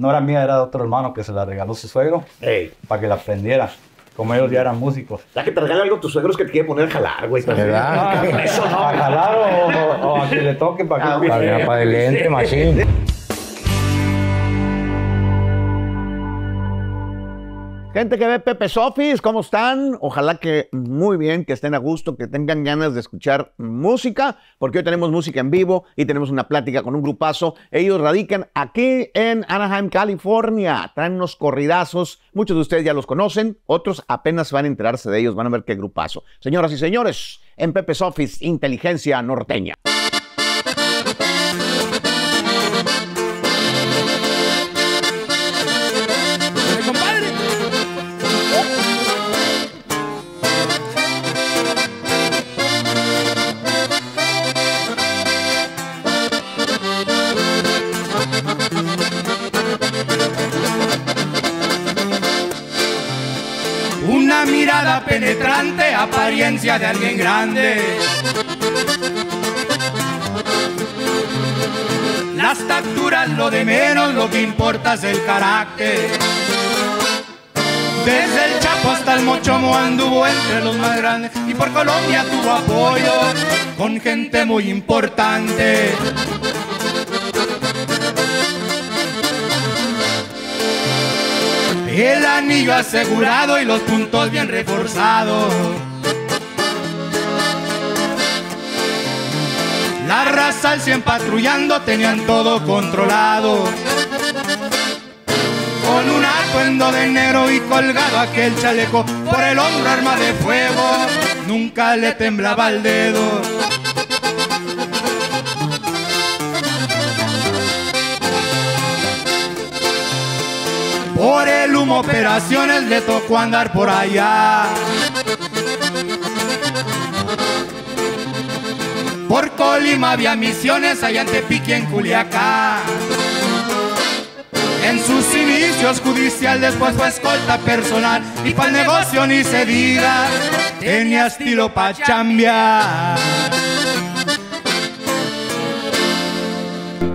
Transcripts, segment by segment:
no era mía, era de otro hermano que se la regaló su suegro Ey, para que la aprendiera. Como ellos ya eran músicos. ya que te regala algo tus suegros que te quiere poner a jalar, güey. ¿Verdad? Eso no. A jalar o, o- o a que le toque para que Ah. Para, para el entre, machín. Gente que ve Pepe's Office, ¿cómo están? Ojalá que muy bien, que estén a gusto, que tengan ganas de escuchar música, porque hoy tenemos música en vivo y tenemos una plática con un grupazo. Ellos radican aquí en Anaheim, California. Traen unos corridazos. Muchos de ustedes ya los conocen, otros apenas van a enterarse de ellos, van a ver qué grupazo. Señoras y señores, en Pepe's Office, Inteligencia Norteña. Apariencia de alguien grande. Las facturas lo de menos, lo que importa es el carácter. Desde el Chapo hasta el Mochomo anduvo entre los más grandes y por Colombia tuvo apoyo con gente muy importante. El anillo asegurado y los puntos bien reforzados. La raza al 100 patrullando tenían todo controlado. Con un atuendo de negro y colgado aquel chaleco por el hombro arma de fuego. Nunca le temblaba el dedo. Por el humo operaciones le tocó andar por allá. Por Colima había misiones allá en Tepic y en Culiacán. En sus inicios judicial después fue escolta personal y para el negocio ni se diga, tenía estilo pa' chambear.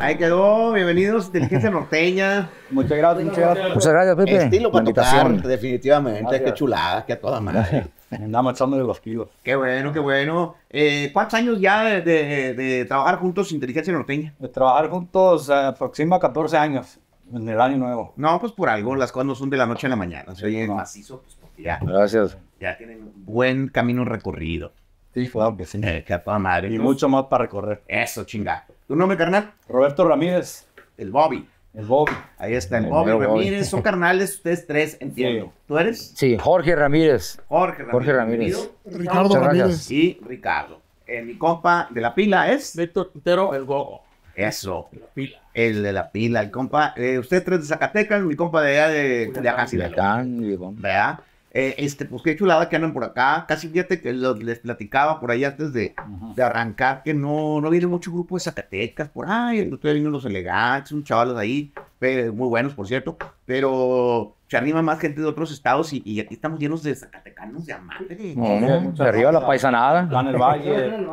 Ahí quedó, bienvenidos, Inteligencia Norteña. Muchas gracias, muchas gracias. Muchas gracias, Pepe. Estilo para tocar, definitivamente. Gracias. Qué chulada, que a toda madre. Andamos echándole los kilos. Qué bueno, qué bueno. Eh, ¿Cuántos años ya de, de- de trabajar juntos Inteligencia Norteña? De trabajar juntos eh, aproxima 14 años en el año nuevo. No, pues por algo, las cosas no son de la noche a la mañana. Se oye No. macizo, pues porque ya, Gracias. ya tienen un buen camino recorrido. Sí, claro que sí. Eh, que toda madre. Y mucho más para recorrer. Eso, chinga. ¿Tu nombre, carnal? Roberto Ramírez, El Bobby. El Bobby. Ahí está el El Bobby. Ramírez. Son carnales ustedes tres, entiendo. Sí. ¿Tú eres? Sí, Jorge Ramírez. Jorge Ramírez. Jorge Ramírez. Ricardo Ramírez. Y Ricardo. Eh, mi compa de la pila es... Víctor Quintero, el gogo. Eso. pila. El de la pila, el compa. Eh, usted tres de Zacatecas, mi compa de allá de Sinaloa. Culiacán, Viejo. ¿Verdad? Eh, este, pues qué chulada que andan por acá. Casi fíjate que lo- les platicaba por ahí antes de, de arrancar que no, no viene mucho grupo de Zacatecas por ahí. El otro día vino los elegantes, un chavalos ahí, eh, muy buenos por cierto. Pero se anima más gente de otros estados y, y aquí estamos llenos de zacatecanos de a madre. No, no, de arriba la paisanada. Plan el Valle.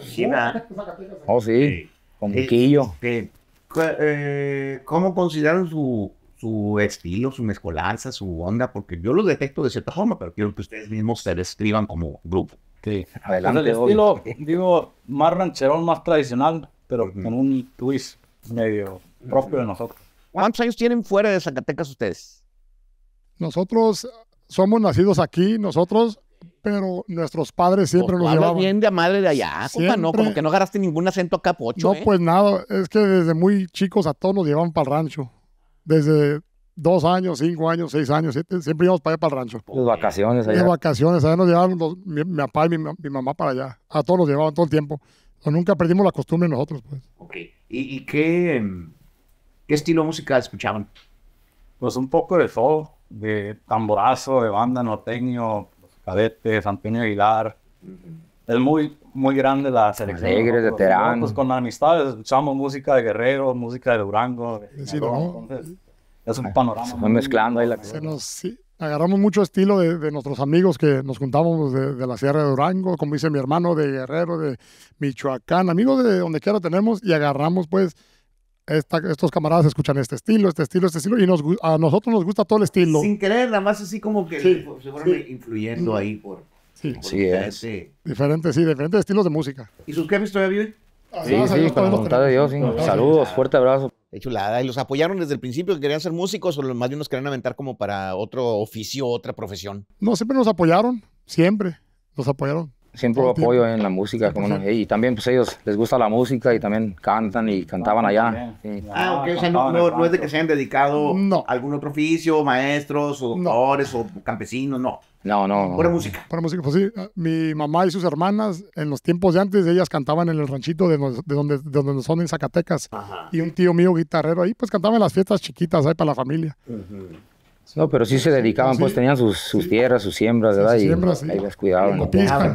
Sí, ¿verdad? Oh, sí. Con Eh, Quillo. este, eh, ¿Cómo consideran su, su estilo, su mezcolanza, su onda? Porque yo lo detecto de cierta forma, pero quiero que ustedes mismos se describan como grupo. Sí. Adelante, Pues el estilo, digo, más rancherón, más tradicional, pero con un twist medio propio de nosotros. ¿Cuántos años tienen fuera de Zacatecas ustedes? Nosotros somos nacidos aquí, nosotros, pero nuestros padres siempre Pues tú nos llevaban. bien de madre de allá, compa, ¿no? Siempre. Como que no agarraste ningún acento acá pocho, No, ¿eh? pues nada, es que desde muy chicos a todos nos llevaban para el rancho. Desde dos años, cinco años, seis años, siete, siempre íbamos para allá para el rancho. Las vacaciones De allá. vacaciones, allá nos llevaban los- mi, mi papá y mi, mi mamá para allá. A todos nos llevaban todo el tiempo. Pero nunca perdimos la costumbre nosotros, pues. Ok. ¿Y, y qué, em, qué estilo musical escuchaban? Pues un poco de todo, de tamborazo, de banda norteño, los cadetes, Antonio Aguilar. Es muy, muy grande la selección. Alegres, Nosotros, veterano. Pues con amistades escuchamos música de Guerrero, música de Durango. de Sí, ¿no? entonces, es un panorama. Se muy- mezclando ahí la Se nos, sí, agarramos mucho estilo de, de nuestros amigos que nos juntábamos de, de la Sierra de Durango, como dice mi hermano, de Guerrero, de Michoacán, amigos de donde quiera tenemos y agarramos pues esta- estos camaradas escuchan este estilo, este estilo, este estilo, y nos, a nosotros nos gusta todo el estilo. Sin querer, nada más así como que Sí, se fueron influyendo ahí por. Sí, Sí es. diferente- diferentes, sí, diferentes estilos de música. ¿Y sus jefes todavía viven? Sí, Gracias a sí, Dios, con la voluntad de Dios, sí. Saludos, fuerte abrazo. Qué chulada. ¿Y los apoyaron desde el principio que querían ser músicos o más bien nos querían aventar como para otro oficio, otra profesión? No, siempre nos apoyaron, siempre nos apoyaron. Siempre el apoyo en la música, como no. Y también, pues ellos les gusta la música y también cantan y cantaban allá. Sí. Ah, ok. O sea, no, no- no es de que se hayan dedicado No. a algún otro oficio, maestros o No. doctores o campesinos, no. No, no. Pura no. música. Para música, pues sí, mi mamá y sus hermanas en los tiempos de antes, ellas cantaban en el ranchito de, nos- de donde, de donde son en Zacatecas. Ajá. Y un tío mío guitarrero ahí, pues cantaba en las fiestas chiquitas ahí para la familia. No, pero sí se dedicaban, pues Sí. tenían sus, sus tierras, sus siembras, ¿verdad? sus y siembras, sí. ahí las cuidaban.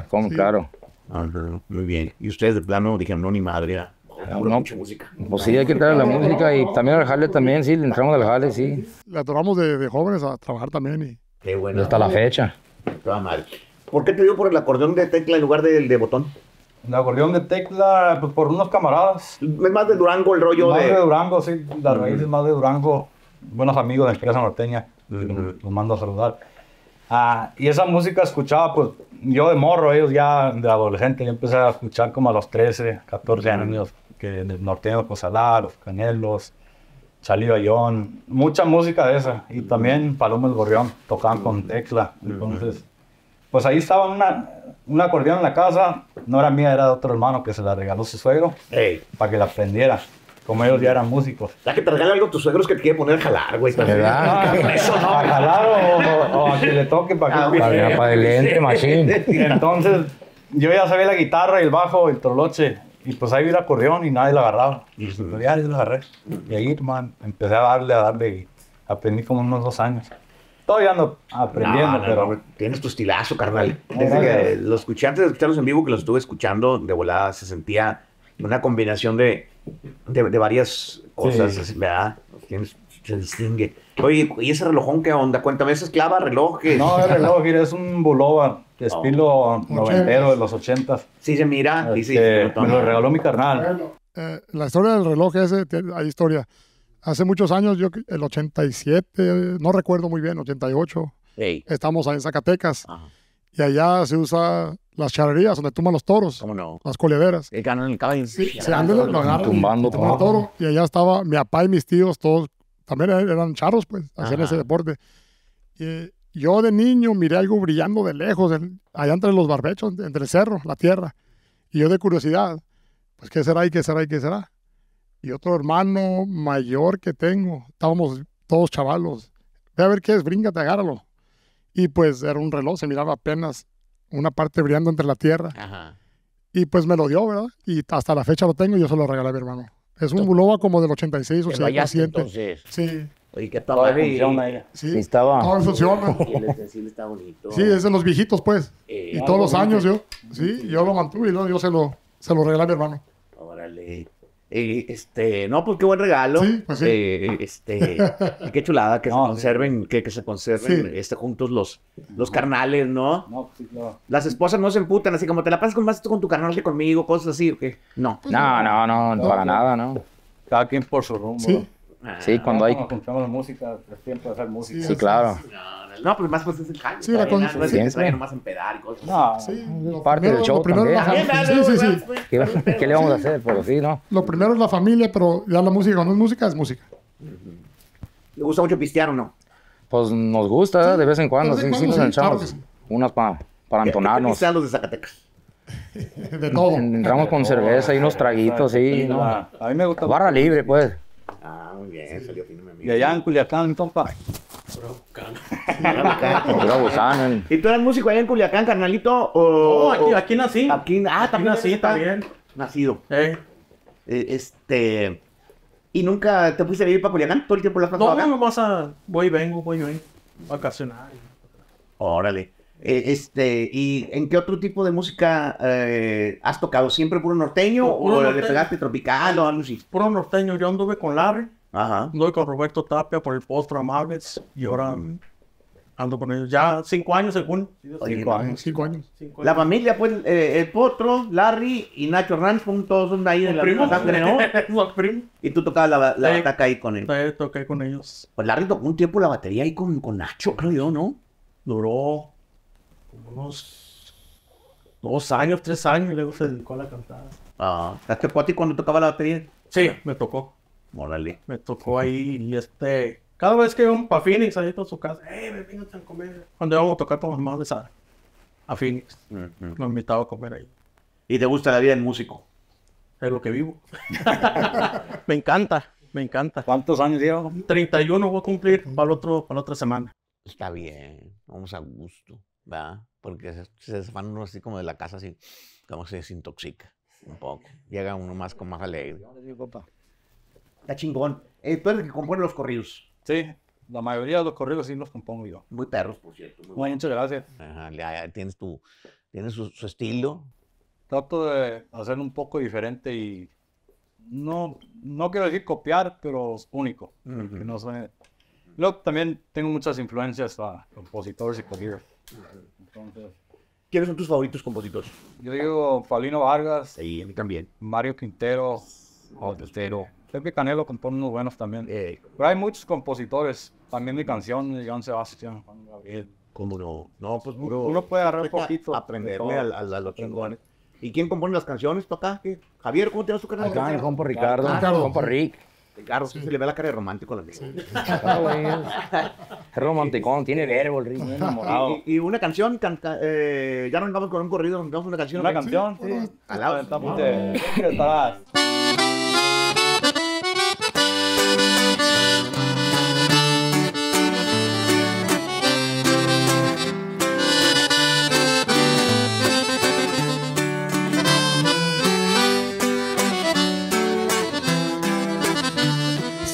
Como, Sí. claro. Ah, Muy bien. Y ustedes de plano dijeron, no, ni madre. era No, no. pinche música. Pues sí, hay que entrar a la música y también al jale también, sí, le entramos al jale, sí. Le atoramos de, de jóvenes a trabajar también. Y, Qué bueno. hasta la fecha. Toda madre. ¿Por qué te dio por el acordeón de tecla en lugar del de botón? El acordeón de tecla, pues por unos camaradas. Es más de Durango el rollo más de... de. Durango, sí, las raíces más de Durango. Buenos amigos de Empresa Norteña, los mando a saludar. Ah, y esa música escuchaba, pues yo de morro, ellos ya de adolescente, yo empecé a escuchar como a los 13, 14 años, que de Norteño Cosalá, Los Canelos, Charlie Bayón, mucha música de esa. Y también Paloma el Gorrión, tocaban con tecla. Entonces, pues ahí estaba una, un acordeón en la casa, no era mía, era de otro hermano que se la regaló su suegro Ey, para que la aprendiera. Como ellos ya eran músicos. ya que te regale algo a tus suegros que te quiere poner a jalar, güey. ¿Verdad? eso no. A jalar o, o- o a que le toque para que Para, para el entre, machine. Entonces, yo ya sabía la guitarra y el bajo el troloche. Y pues ahí vi el acordeón y nadie lo agarraba. Y yo lo agarré. Y ahí, man, empecé a darle, a darle. Y aprendí como unos dos años. Todavía ando aprendiendo, No, no, pero... no, tienes tu estilazo, carnal. Desde que los escuché antes de escucharlos en vivo, que los estuve escuchando, de volada se sentía una combinación de, de, de varias cosas, Sí. ¿verdad? Tienes- se distingue. Oye, ¿y ese relojón qué onda? Cuéntame, ¿esa es clava, reloj? ¿Qué? No, el reloj, mira, es un Bulova, estilo noventero de los ochentas. Sí se mira, sí, sí. Este, me lo regaló mi carnal. Eh, la historia del reloj ese, hay historia. Hace muchos años, yo el 87, no recuerdo muy bien, 88, Ey, estamos ahí en Zacatecas Ajá. y allá se usa las charrerías donde toman los toros, ¿cómo no? las colederas. El ganan el caballo. Se andan, lo agarran Tumbando toman el todo. toro. Y allá estaba mi papá y mis tíos, todos también er- eran charros, pues, hacían Ajá. ese deporte. Y yo de niño miré algo brillando de lejos, en- allá entre los barbechos, entre el cerro, la tierra. Y yo de curiosidad, pues, ¿qué será y qué será y qué será? Y otro hermano mayor que tengo, estábamos todos chavalos. Ve a ver qué es, bríncate, agárralo. Y pues era un reloj, se miraba apenas una parte brillando entre la tierra. Ajá. Y pues me lo dio, ¿verdad? Y hasta la fecha lo tengo y yo se lo regalé a mi hermano. Es un Bulova como del 86 o Te rayaste 87. entonces. Sí, Oye, ¿qué Todavía tal? funciona ella. sí. Sí, estaba. Todo funciona. Y el utensilio está bonito. Sí, es de los viejitos, pues. Eh, Y todos los años yo, sí, yo lo mantuve y luego yo se lo, se lo regalé a mi hermano. Órale. Eh, este, no, pues qué buen regalo. Sí, pues sí. Eh, este, qué chulada que No, se conserven, que, que se conserven Sí. este, juntos los, los carnales, ¿no? No, sí, claro. Las esposas no se emputan, así como te la pasas con más tú con tu carnal que conmigo, cosas así, ¿o qué? No. No, no, no, para nada, no. Cada quien por su rumbo. Sí. Sí, cuando hay. Cuando escuchamos música, es tiempo de hacer música. Sí, claro. No, no, pues más pues es el jale. Sí, la está bien, con- No es que traigan nomás a empedar y cosas. No, Sí, Parte del show lo primero es la también. familia. Sí, sí, sí. ¿Qué, qué le vamos a hacer? Pero sí, ¿no? Lo primero es la familia, pero ya la música, cuando es música, es música. ¿Le gusta mucho pistear o no? Pues nos gusta ¿eh? de vez en cuando, sí, en sí, nos sí, echamos sí. unas pa- para ¿Qué- qué entonarnos. pistean los de Zacatecas? De todo. Entramos con cerveza y unos traguitos, sí, ¿no? A mí me gusta. Barra libre, pues. Ah, muy bien, salió fino mi amigo. Y allá en Culiacán, compa. Pura gusano. el- ¿Y tú eras músico allá en Culiacán, carnalito? O, No, aquí, o- aquí nací. Aquí, ah, Aquí también nací está también. Nacido. Eh. Eh, este. ¿Y nunca te fuiste a vivir para Culiacán? ¿Todo el tiempo lo has pasado No, acá? nomás a... Voy y vengo, voy y vengo. Vacacionar. Órale. Eh, este, ¿y en qué otro tipo de música eh, has tocado? ¿Siempre puro norteño No, puro o le norteño. pegaste tropical o algo así? Puro norteño. Yo anduve con Larry. Ajá. Anduve con Roberto Tapia por el Postre Amables. Y ahora ando con ellos. Ya cinco años según. Oye, Cinco años. Cinco años. Cinco La familia, pues, eh, el Potro, Larry y Nacho Ranch, son todos son de ahí de la sangre, ¿no? Y tú tocabas la, la Sí. bataca ahí con él. Todavía toqué con ellos. Pues Larry tocó un tiempo la batería ahí con, con Nacho, creo yo, ¿no? Duró unos dos años, tres años y luego se dedicó a la cantada. Ah, ¿te tocó a ti cuando tocaba la batería? Sí, me tocó. Órale. Me tocó ahí y este... Cada vez que íbamos para Phoenix, ahí por su casa, ¡eh, me vengan a comer! Cuando íbamos a tocar con los hermanos de Sara, a Phoenix, Ujú. nos invitaba a comer ahí. ¿Y te gusta la vida del músico? Es lo que vivo. me encanta, me encanta. ¿Cuántos años lleva? 31 voy a cumplir para, el otro, para la otra semana. Está bien, vamos a gusto, ¿verdad? Porque se, se van uno así como de la casa, así, como se desintoxica un poco. Llega uno más con más alegre. Está chingón. Eh, tú eres el que compone los corridos. Sí, la mayoría de los corridos sí los compongo yo. Muy perros, por cierto. muy Bueno, muchas gracias. Ajá, ah, tienes tu, tienes su, su estilo. Trato de hacerlo un poco diferente y no, no quiero decir copiar, pero es único. que no suene- Luego también tengo muchas influencias a compositores y corridos. Entonces, ¿Quiénes son tus favoritos compositores? yo digo Paulino Vargas, Sí, a mí también. Mario Quintero, Quintero. Pepe Canelo compone unos buenos también. Eh, Pero hay muchos compositores. También mi canción de Joan Sebastián, Juan Gabriel. ¿Cómo no? No, pues Uno, uno puede agarrar un poquito. de Aprenderle al- al- a, los chingones. ¿Y quién compone las canciones, acá? ¿Qué? Javier, ¿cómo te llamas tu canal? Acá mi compa Ricardo, Ricardo. compa Rick. Ricardo, sí se le ve la cara de romántico a la vez. Ah, Es romanticón, tiene verbo el bien enamorado. Y, y una canción, canta- eh, ya arrancamos con un corrido, arrancamos una canción. Una canción, sí. Alao. Estamos de...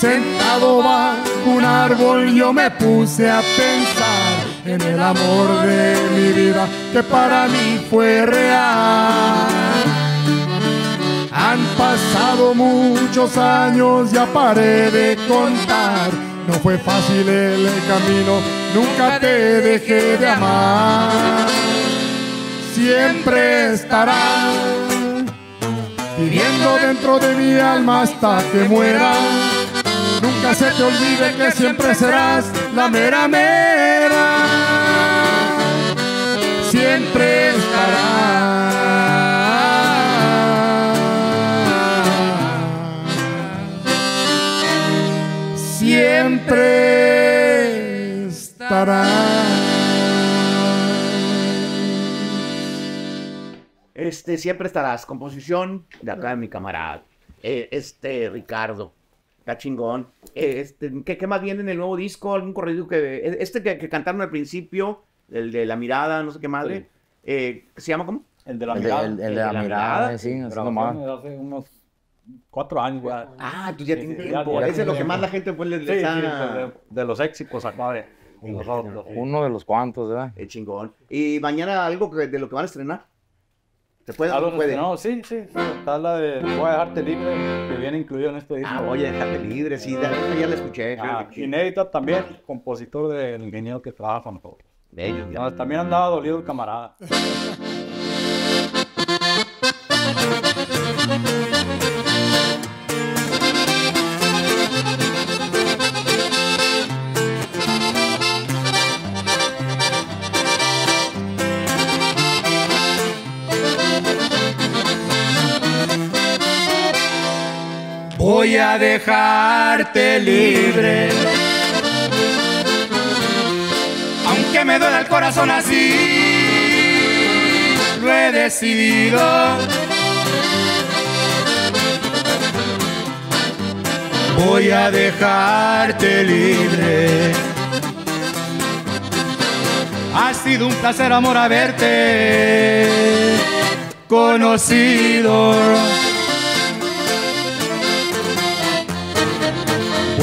Sentado bajo un árbol yo me puse a pensar en el amor de mi vida que para mí fue real. Han pasado muchos años, ya paré de contar. No fue fácil el camino, nunca te dejé de amar. Siempre estará viviendo dentro de mi alma hasta que muera. Nunca se te olvide que siempre serás la mera mera. Siempre estará. Siempre estará. Este, siempre estarás. Composición de acá de mi camarada. Eh, este, Ricardo. Está chingón. Este, ¿qué, qué más viene en el nuevo disco? ¿Algún corrido que... Este que, que cantaron al principio, el de La Mirada, no sé qué madre. Eh, ¿Se llama cómo? El de la El de, mirada. el- el el de la de la mirada, mirada. sí, así Grabó nomás. hace unos cuatro años, güey. Ah, tú ya Sí, tienes sí, tiempo. ya- ya Ese es lo que más la gente pues, le, Sí, sí, de, de los éxitos de de sí. Uno de los cuantos, ¿verdad? Eh, chingón. Y mañana algo que- de lo que van a estrenar. ¿Se puede o no puede? No, sí, sí. Está la de Voy a dejarte libre, que viene incluido en este disco. Ah, oye, déjate libre, sí, de- ya la escuché. Ah, inédita también, compositor del ingeniero que trabaja con nosotros. Bello. No, también andaba dolido el camarada. Voy a dejarte libre. Aunque me duele el corazón así, lo he decidido. Voy a dejarte libre. Ha sido un placer, amor, haberte conocido.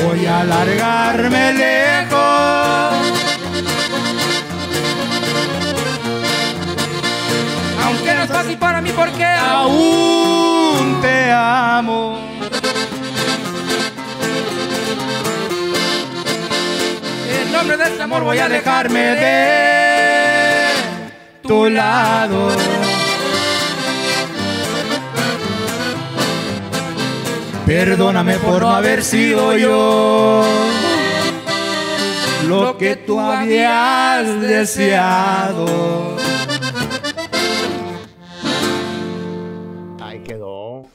Voy a largarme lejos. Aunque no es fácil para mí porque aún te amo. En nombre de este amor voy a alejarme de tu lado. Perdóname por no haber sido yo lo que tú habías deseado. Ahí quedó.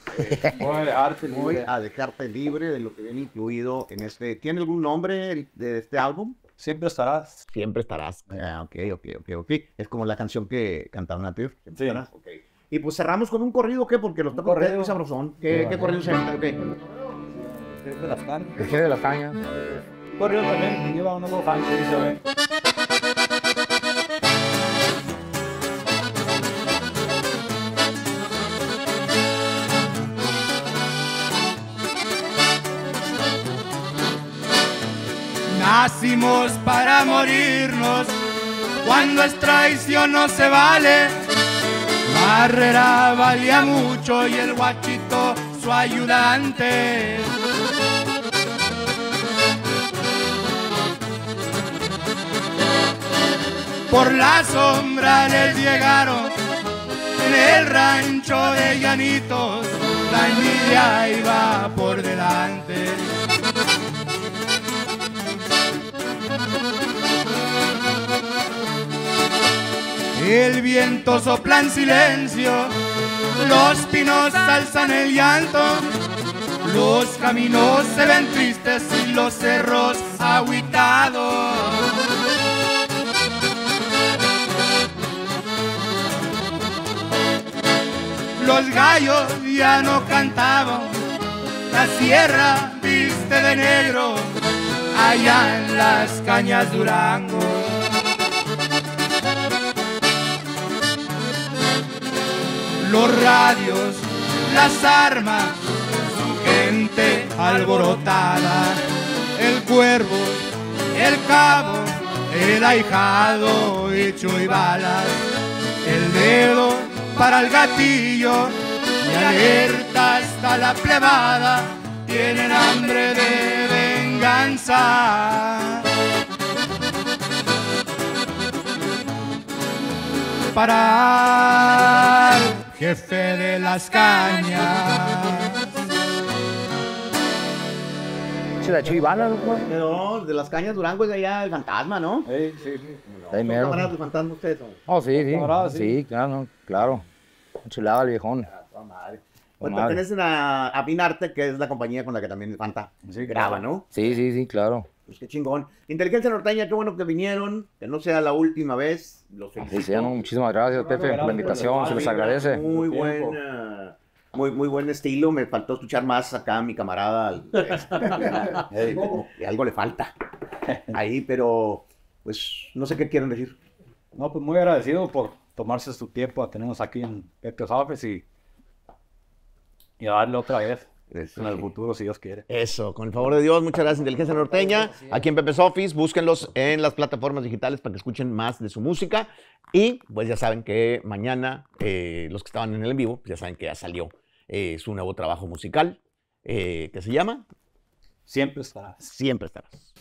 Voy a dejarte Voy libre. a dejarte libre de lo que viene incluido en este. ¿Tiene algún nombre de este álbum? Siempre estarás. Siempre estarás. Ah, ok, ok, ok, ok. Es como la canción que cantaron a ti. Siempre Sí. estarás. Ok. Y pues cerramos con un corrido, ¿qué? Porque los tacos corrido. muy sabrosón. ¿Qué, ¿qué corrido se las cañas. El jefe de las cañas. Corrió también, lleva dice, ve. Nacimos para morirnos, cuando es traición no se vale. Barrera valía mucho y el guachito su ayudante. Por la sombra les llegaron en el rancho de Llanitos, la envidia iba por delante. El viento sopla en silencio, los pinos alzan el llanto, los caminos se ven tristes y los cerros aguitados. Los gallos ya no cantaban, la sierra viste de negro, allá en las cañas Durango. Los radios, las armas, su gente alborotada, el cuervo, el cabo, el ahijado hecho y balas, el dedo para el gatillo y alerta hasta la plebada, tienen hambre de venganza. para el jefe de las cañas. Se la echó Ivana, loco. Quedó de las cañas Durango es de allá el fantasma, ¿no? Sí, sí, sí. Ahí ¿Son mero. camaradas del fantasma ustedes? Oh, sí, sí. Sí. Sí, claro, no, claro. Chulada el viejón. Pues Con madre. pertenecen a, a Pinarte, que es la compañía con la que también el Fanta Sí, graba, claro. ¿no? Sí, sí, sí, claro. Pues qué chingón. Inteligencia Norteña, qué bueno que vinieron, que no sea la última vez. Los felicito. Sí, sí, no, muchísimas gracias, Pepe, por la invitación. Se les agradece. Muy Tiempo. buen, eh, muy, muy buen estilo. Me faltó escuchar más acá a mi camarada. algo le falta ahí, pero pues no sé qué quieren decir. No, pues muy agradecido por tomarse su tiempo a tenernos aquí en Pepe's Office y, y a darle otra vez en el futuro, si Dios quiere. Eso, con el favor de Dios, muchas gracias, Inteligencia Norteña. Aquí en Pepe's Office, búsquenlos en las plataformas digitales para que escuchen más de su música. Y pues ya saben que mañana, eh, los que estaban en el en vivo, pues, ya saben que ya salió eh, su nuevo trabajo musical, eh, que se llama Siempre estarás. Siempre estarás.